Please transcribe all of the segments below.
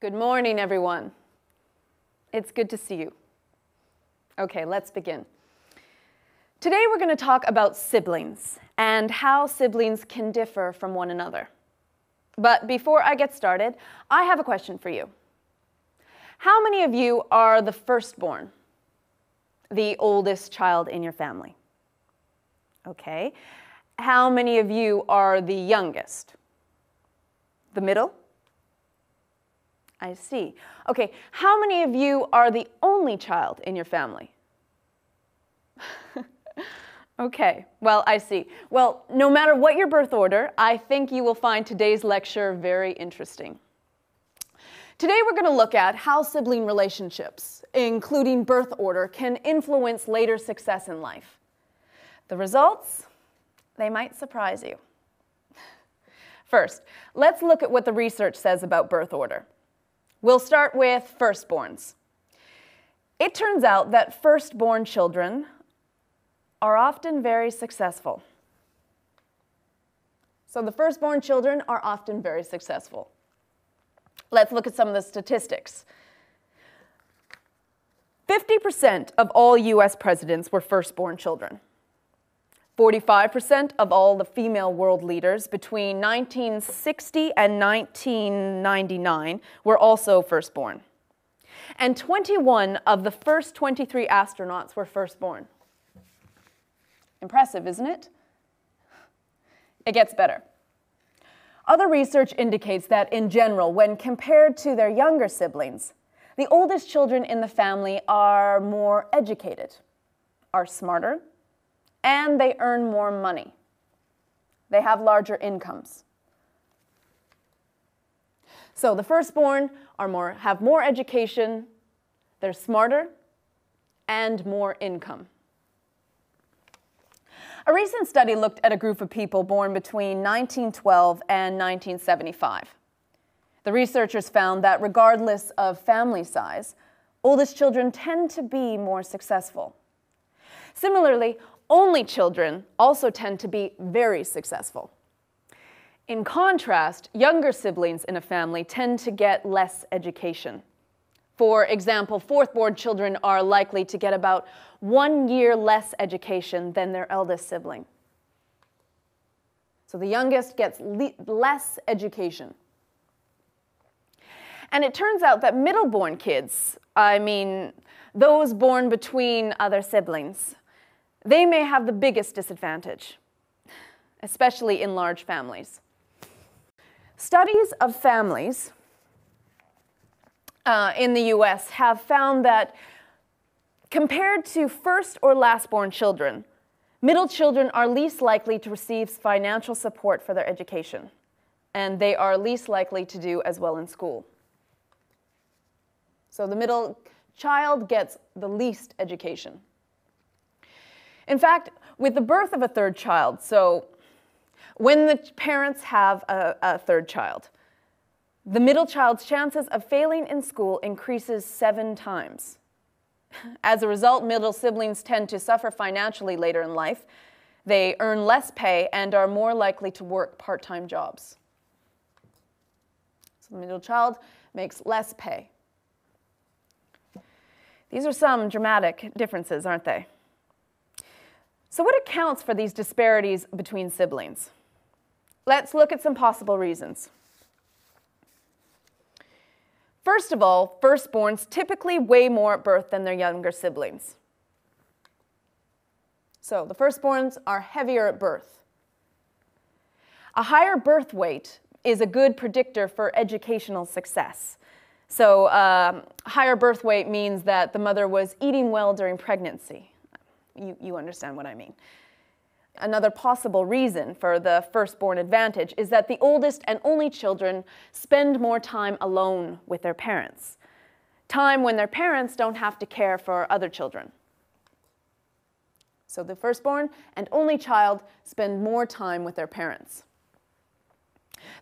Good morning, everyone. It's good to see you. Okay, let's begin. Today we're going to talk about siblings and how siblings can differ from one another. But before I get started, I have a question for you. How many of you are the firstborn, the oldest child in your family? Okay. How many of you are the youngest? The middle? I see. Okay, how many of you are the only child in your family? okay, well, I see. Well, no matter what your birth order, I think you will find today's lecture very interesting. Today we're going to look at how sibling relationships, including birth order, can influence later success in life. The results? They might surprise you. First, let's look at what the research says about birth order. We'll start with firstborns. It turns out that firstborn children are often very successful. So the firstborn children are often very successful. Let's look at some of the statistics. 50% of all US presidents were firstborn children. 45% of all the female world leaders between 1960 and 1999 were also firstborn. And 21 of the first 23 astronauts were firstborn. Impressive, isn't it? It gets better. Other research indicates that, in general, when compared to their younger siblings, the oldest children in the family are more educated, are smarter, and they earn more money. They have larger incomes. So the firstborn are more, have more education, they're smarter, and more income. A recent study looked at a group of people born between 1912 and 1975. The researchers found that regardless of family size, oldest children tend to be more successful. Similarly, only children also tend to be very successful. In contrast, younger siblings in a family tend to get less education. For example, fourth-born children are likely to get about one year less education than their eldest sibling. So the youngest gets less education. And it turns out that middle-born kids, I mean, those born between other siblings, they may have the biggest disadvantage, especially in large families. Studies of families uh, in the US have found that compared to first or last born children, middle children are least likely to receive financial support for their education, and they are least likely to do as well in school. So the middle child gets the least education. In fact, with the birth of a third child, so when the parents have a, a third child, the middle child's chances of failing in school increases seven times. As a result, middle siblings tend to suffer financially later in life. They earn less pay and are more likely to work part-time jobs. So the middle child makes less pay. These are some dramatic differences, aren't they? So what accounts for these disparities between siblings? Let's look at some possible reasons. First of all, firstborns typically weigh more at birth than their younger siblings. So the firstborns are heavier at birth. A higher birth weight is a good predictor for educational success. So um, higher birth weight means that the mother was eating well during pregnancy you, you understand what I mean. Another possible reason for the firstborn advantage is that the oldest and only children spend more time alone with their parents, time when their parents don't have to care for other children. So the firstborn and only child spend more time with their parents.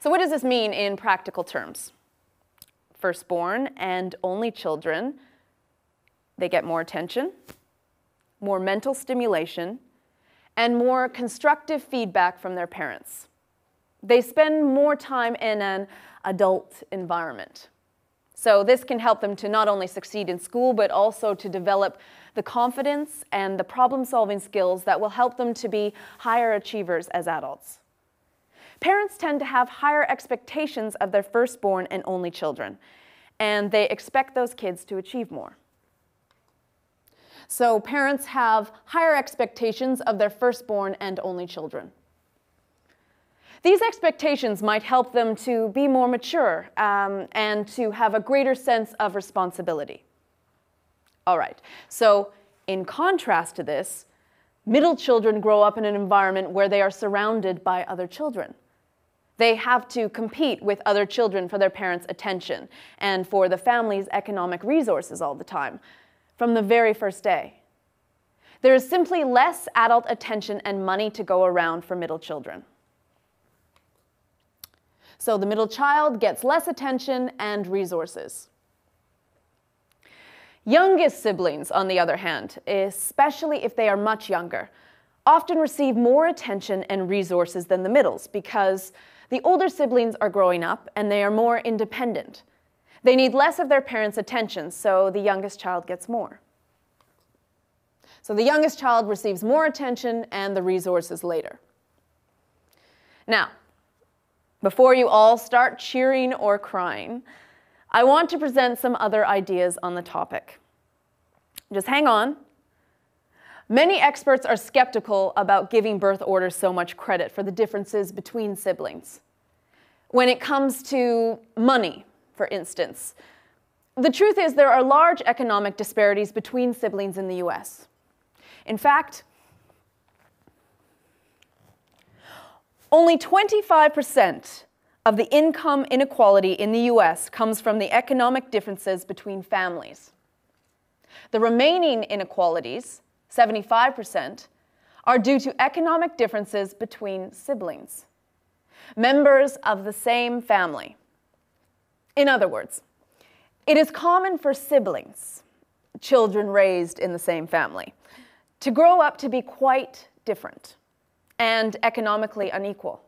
So what does this mean in practical terms? Firstborn and only children, they get more attention, more mental stimulation, and more constructive feedback from their parents. They spend more time in an adult environment. So this can help them to not only succeed in school, but also to develop the confidence and the problem solving skills that will help them to be higher achievers as adults. Parents tend to have higher expectations of their firstborn and only children, and they expect those kids to achieve more. So parents have higher expectations of their firstborn and only children. These expectations might help them to be more mature um, and to have a greater sense of responsibility. All right, so in contrast to this, middle children grow up in an environment where they are surrounded by other children. They have to compete with other children for their parents' attention and for the family's economic resources all the time, from the very first day. There is simply less adult attention and money to go around for middle children. So the middle child gets less attention and resources. Youngest siblings, on the other hand, especially if they are much younger, often receive more attention and resources than the middles because the older siblings are growing up and they are more independent. They need less of their parents' attention, so the youngest child gets more. So the youngest child receives more attention and the resources later. Now, before you all start cheering or crying, I want to present some other ideas on the topic. Just hang on. Many experts are skeptical about giving birth order so much credit for the differences between siblings. When it comes to money, for instance, the truth is there are large economic disparities between siblings in the US. In fact, Only 25% of the income inequality in the US comes from the economic differences between families. The remaining inequalities, 75%, are due to economic differences between siblings, members of the same family. In other words, it is common for siblings, children raised in the same family, to grow up to be quite different and economically unequal.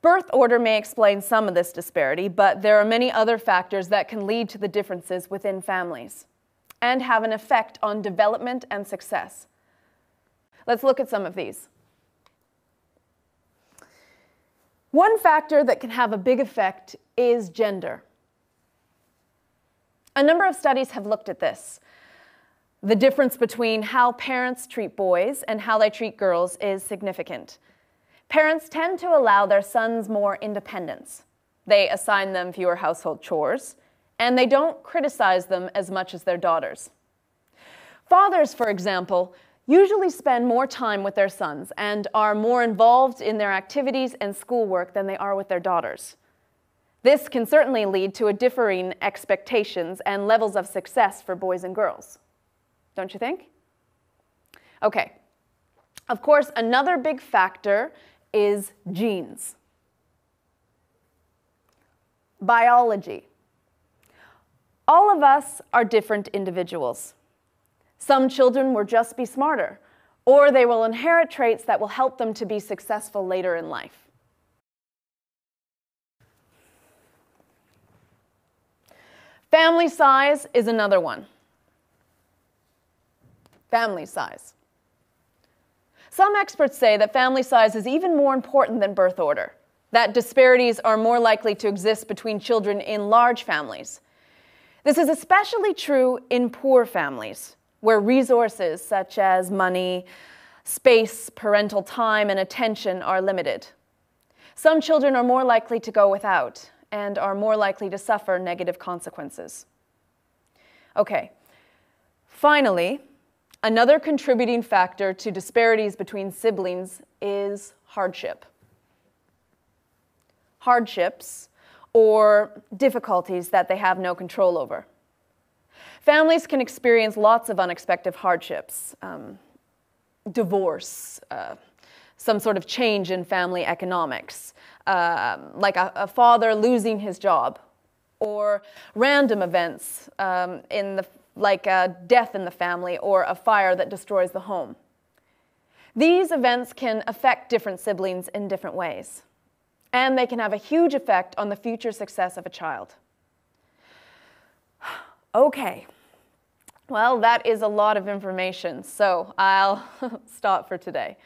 Birth order may explain some of this disparity, but there are many other factors that can lead to the differences within families and have an effect on development and success. Let's look at some of these. One factor that can have a big effect is gender. A number of studies have looked at this. The difference between how parents treat boys and how they treat girls is significant. Parents tend to allow their sons more independence. They assign them fewer household chores, and they don't criticize them as much as their daughters. Fathers, for example, usually spend more time with their sons and are more involved in their activities and schoolwork than they are with their daughters. This can certainly lead to a differing expectations and levels of success for boys and girls don't you think? Okay. Of course, another big factor is genes. Biology. All of us are different individuals. Some children will just be smarter, or they will inherit traits that will help them to be successful later in life. Family size is another one family size. Some experts say that family size is even more important than birth order, that disparities are more likely to exist between children in large families. This is especially true in poor families, where resources such as money, space, parental time, and attention are limited. Some children are more likely to go without and are more likely to suffer negative consequences. Okay, finally, Another contributing factor to disparities between siblings is hardship. Hardships or difficulties that they have no control over. Families can experience lots of unexpected hardships, um, divorce, uh, some sort of change in family economics, uh, like a, a, father losing his job, or random events um, in the like a death in the family or a fire that destroys the home. These events can affect different siblings in different ways, and they can have a huge effect on the future success of a child. Okay. Well, that is a lot of information, so I'll stop for today.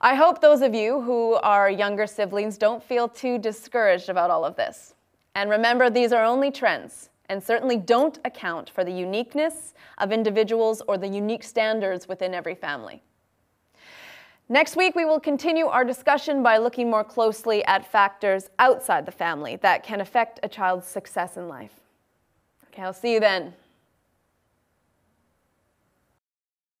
I hope those of you who are younger siblings don't feel too discouraged about all of this. And remember, these are only trends and certainly don't account for the uniqueness of individuals or the unique standards within every family. Next week, we will continue our discussion by looking more closely at factors outside the family that can affect a child's success in life. Okay, I'll see you then.